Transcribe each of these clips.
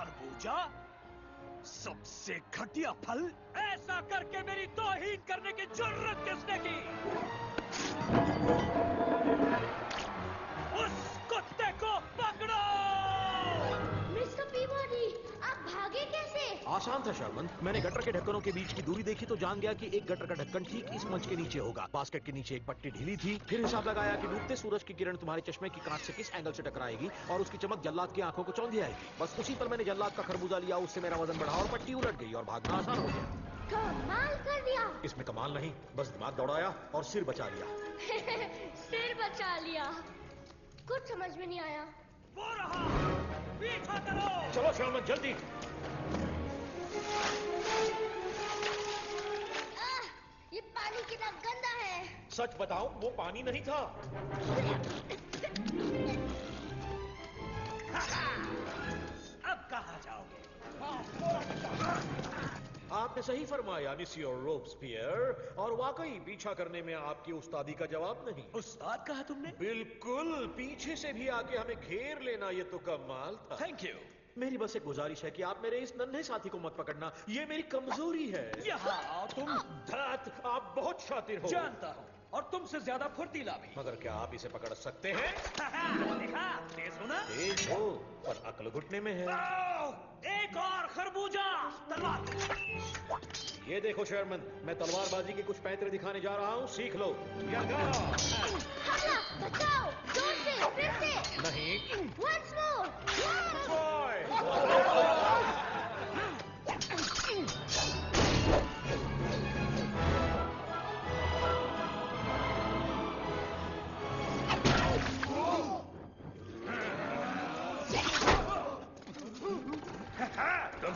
खरबूजा सबसे घटिया फल ऐसा करके मेरी तोहीन करने की ज़रूरत किसने की? आसान था शर्मन मैंने गटर के ढक्कनों के बीच की दूरी देखी तो जान गया कि एक गटर का ढक्कन ठीक इस मंच के नीचे होगा। बास्केट के नीचे एक पट्टी ढीली थी। फिर हिसाब लगाया कि डूबते सूरज की किरण तुम्हारे चश्मे की कांच से किस एंगल से टकराएगी और उसकी चमक जल्लाद की आँखों को चौंधी आएगी। बस उसी पर मैंने जल्लाद का खरबूजा लिया उससे मेरा वज़न बढ़ा और पट्टी उलट गई और भागना आसान हो गया। कमाल कर दिया। इसमें कमाल नहीं बस दिमाग दौड़ाया और सिर बचा लिया। सिर बचा लिया। कुछ समझ में नहीं आया। वो रहा पीछा करो चलो शर्मन जल्दी। पानी कितना गंदा है। सच बताओ वो पानी नहीं था। अब कहा जाओगे? आपने सही फरमाया मिसियो रोब्सपियर और वाकई पीछा करने में आपकी उस्तादी का जवाब नहीं। उस्ताद कहा तुमने? बिल्कुल पीछे से भी आके हमें घेर लेना ये तो कमाल था। थैंक यू मेरी बस एक गुजारिश है कि आप मेरे इस नन्हे साथी को मत पकड़ना। ये मेरी कमज़ोरी है। यहाँ तुम धत आप बहुत शातिर हो। जानता हूँ और तुमसे ज़्यादा फुर्तीला भी मगर क्या आप इसे पकड़ सकते हैं? देखा तेज हो ना तेज हो पर अकल घुटने में है। एक और खरबूजा तलवार। ये देखो शर्मन मैं तलवारबाजी के कुछ पैंतरे दिखाने जा रहा हूँ। सीख लो। या। बचाओ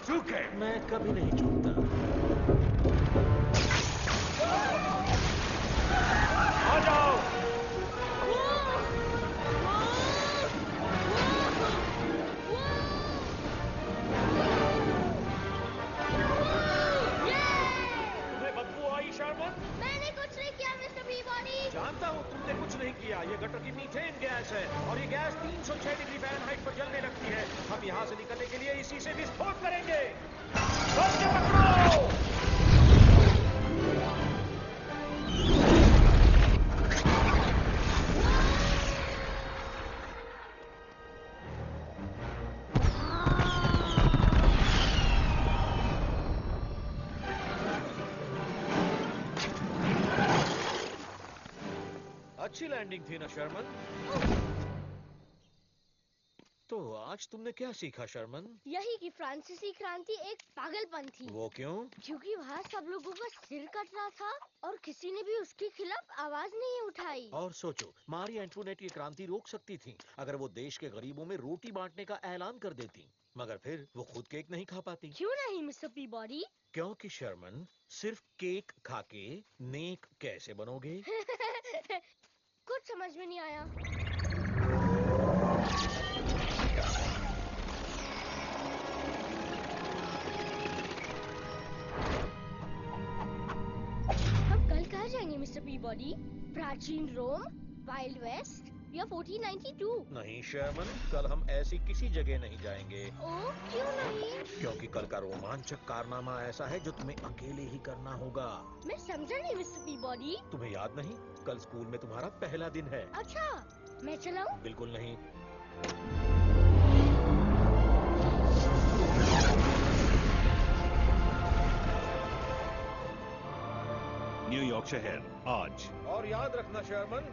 चूके। मैं कभी नहीं चूकता। आ जाओ। तुम्हें बदबू आई शर्मन मैंने कुछ नहीं किया मिस्टर पीबॉडी जानता हूँ तुमने कुछ नहीं किया। ये गटर की मीथेन गैस है और ये गैस 306 डिग्री फ़ारेनहाइट पर जलने लगती है यहाँ से निकलने के लिए इसी से विस्फोट करेंगे। अच्छी लैंडिंग थी ना शर्मन। आज तुमने क्या सीखा शर्मन? यही कि फ्रांसीसी क्रांति एक पागलपन थी। वो क्यों? क्योंकि वहाँ सब लोगों का सिर कट रहा था और किसी ने भी उसके खिलाफ आवाज़ नहीं उठाई। और सोचो मारी एंटोनेट ये क्रांति रोक सकती थी अगर वो देश के गरीबों में रोटी बांटने का ऐलान कर देती मगर फिर वो खुद केक नहीं खा पाती। क्यों नहीं मिस्टर पीबॉडी? क्योंकि शर्मन सिर्फ़ केक खाके नेक कैसे बनोगे? कुछ समझ में नहीं आया। मिस्टर पीबॉडी प्राचीन रोम वाइल्ड वेस्ट या 1492 नहीं शर्मन कल हम ऐसी किसी जगह नहीं जाएँगे। ओ क्यों नहीं? क्योंकि कल का रोमांचक कारनामा ऐसा है जो तुम्हें अकेले ही करना होगा। मैं समझा नहीं मिस्टर पीबॉडी तुम्हें याद नहीं? कल स्कूल में तुम्हारा पहला दिन है। अच्छा मैं चलाऊं? बिल्कुल नहीं। न्यूयॉर्क शहर आज। और याद रखना शर्मन।